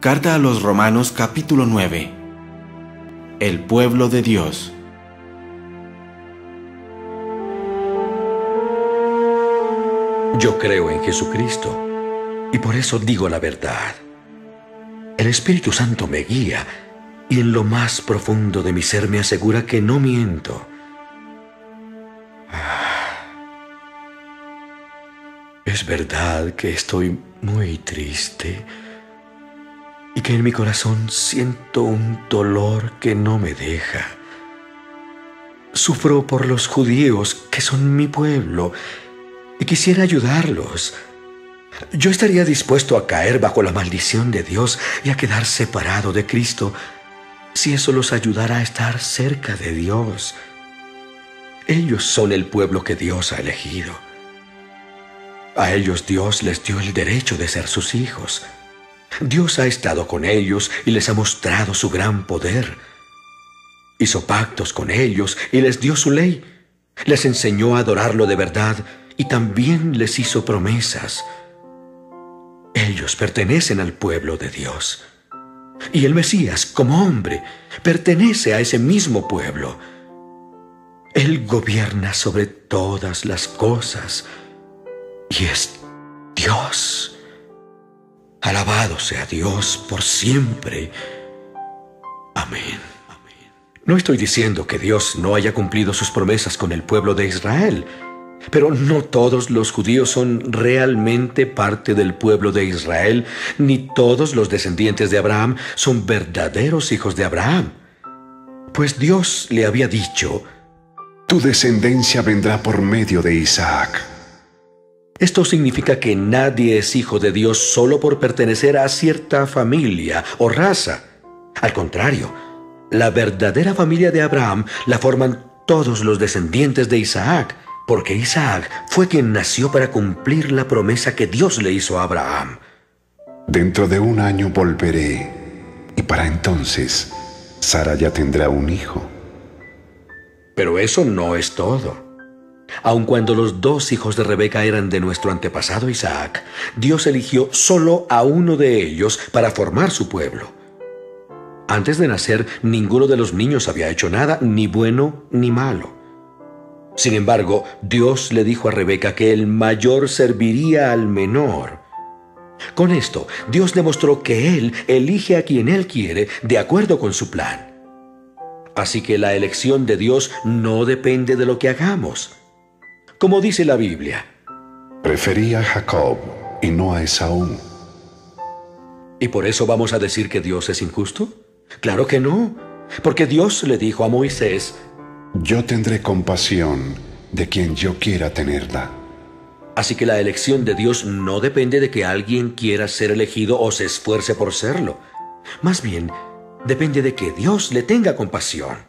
Carta a los Romanos capítulo 9. El pueblo de Dios. Yo creo en Jesucristo y por eso digo la verdad. El Espíritu Santo me guía y en lo más profundo de mi ser me asegura que no miento. Ah. Es verdad que estoy muy triste y que en mi corazón siento un dolor que no me deja. Sufro por los judíos que son mi pueblo y quisiera ayudarlos. Yo estaría dispuesto a caer bajo la maldición de Dios y a quedar separado de Cristo si eso los ayudara a estar cerca de Dios. Ellos son el pueblo que Dios ha elegido. A ellos Dios les dio el derecho de ser sus hijos. Dios ha estado con ellos y les ha mostrado su gran poder. Hizo pactos con ellos y les dio su ley. Les enseñó a adorarlo de verdad y también les hizo promesas. Ellos pertenecen al pueblo de Dios. Y el Mesías, como hombre, pertenece a ese mismo pueblo. Él gobierna sobre todas las cosas y es Dios. Alabado sea Dios por siempre. Amén. No estoy diciendo que Dios no haya cumplido sus promesas con el pueblo de Israel, pero no todos los judíos son realmente parte del pueblo de Israel, ni todos los descendientes de Abraham son verdaderos hijos de Abraham. Pues Dios le había dicho, Tu descendencia vendrá por medio de Isaac. Esto significa que nadie es hijo de Dios solo por pertenecer a cierta familia o raza. Al contrario, la verdadera familia de Abraham la forman todos los descendientes de Isaac, porque Isaac fue quien nació para cumplir la promesa que Dios le hizo a Abraham. Dentro de un año volveré, y para entonces Sara ya tendrá un hijo. Pero eso no es todo. Aun cuando los dos hijos de Rebeca eran de nuestro antepasado Isaac, Dios eligió solo a uno de ellos para formar su pueblo. Antes de nacer, ninguno de los niños había hecho nada, ni bueno ni malo. Sin embargo, Dios le dijo a Rebeca que el mayor serviría al menor. Con esto, Dios demostró que Él elige a quien Él quiere de acuerdo con su plan. Así que la elección de Dios no depende de lo que hagamos como dice la Biblia. Prefería a Jacob y no a Esaú. ¿Y por eso vamos a decir que Dios es injusto? Claro que no, porque Dios le dijo a Moisés, Yo tendré compasión de quien yo quiera tenerla. Así que la elección de Dios no depende de que alguien quiera ser elegido o se esfuerce por serlo. Más bien, depende de que Dios le tenga compasión.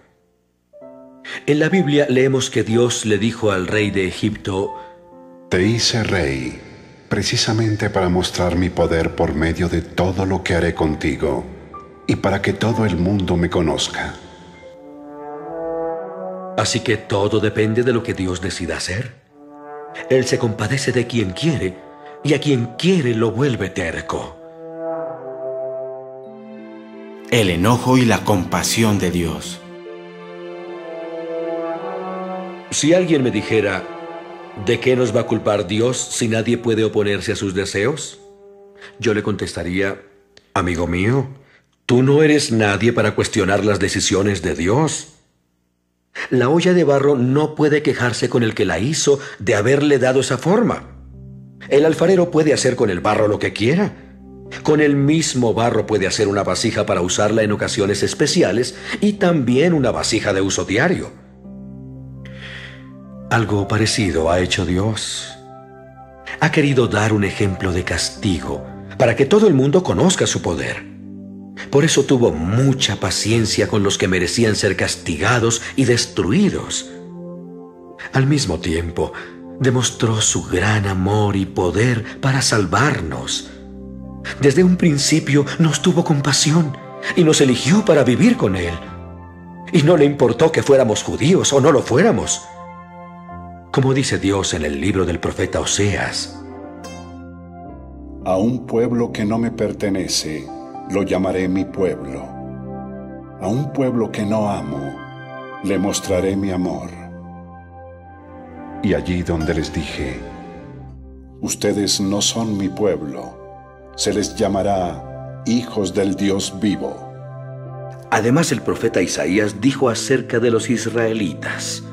En la Biblia leemos que Dios le dijo al rey de Egipto, Te hice rey precisamente para mostrar mi poder por medio de todo lo que haré contigo y para que todo el mundo me conozca. Así que todo depende de lo que Dios decida hacer. Él se compadece de quien quiere y a quien quiere lo vuelve terco. El enojo y la compasión de Dios. Si alguien me dijera, ¿de qué nos va a culpar Dios si nadie puede oponerse a sus deseos? Yo le contestaría, amigo mío, tú no eres nadie para cuestionar las decisiones de Dios. La olla de barro no puede quejarse con el que la hizo de haberle dado esa forma. El alfarero puede hacer con el barro lo que quiera. Con el mismo barro puede hacer una vasija para usarla en ocasiones especiales y también una vasija de uso diario. Algo parecido ha hecho Dios. Ha querido dar un ejemplo de castigo para que todo el mundo conozca su poder. Por eso tuvo mucha paciencia con los que merecían ser castigados y destruidos. Al mismo tiempo, demostró su gran amor y poder para salvarnos. Desde un principio nos tuvo compasión y nos eligió para vivir con Él. Y no le importó que fuéramos judíos o no lo fuéramos. Como dice Dios en el libro del profeta Oseas, A un pueblo que no me pertenece, lo llamaré mi pueblo. A un pueblo que no amo, le mostraré mi amor. Y allí donde les dije, ustedes no son mi pueblo, se les llamará hijos del Dios vivo. Además el profeta Isaías dijo acerca de los israelitas,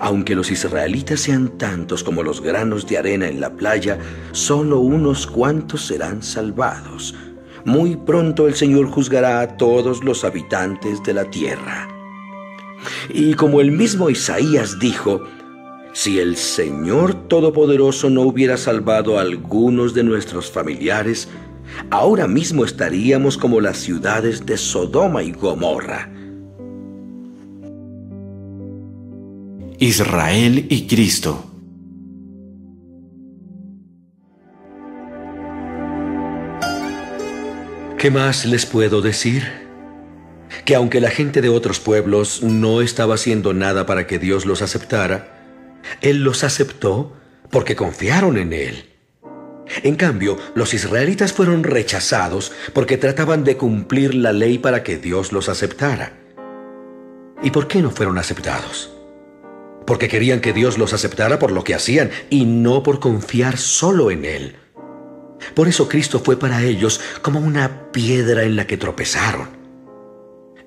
aunque los israelitas sean tantos como los granos de arena en la playa, solo unos cuantos serán salvados. Muy pronto el Señor juzgará a todos los habitantes de la tierra. Y como el mismo Isaías dijo, si el Señor Todopoderoso no hubiera salvado a algunos de nuestros familiares, ahora mismo estaríamos como las ciudades de Sodoma y Gomorra. Israel y Cristo. ¿Qué más les puedo decir? Que aunque la gente de otros pueblos no estaba haciendo nada para que Dios los aceptara, Él los aceptó porque confiaron en Él. En cambio, los israelitas fueron rechazados porque trataban de cumplir la ley para que Dios los aceptara. ¿Y por qué no fueron aceptados? Porque querían que Dios los aceptara por lo que hacían y no por confiar solo en Él. Por eso Cristo fue para ellos como una piedra en la que tropezaron.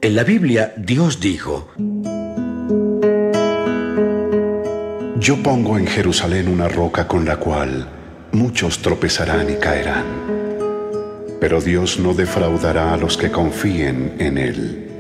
En la Biblia Dios dijo, Yo pongo en Jerusalén una roca con la cual muchos tropezarán y caerán, pero Dios no defraudará a los que confíen en Él.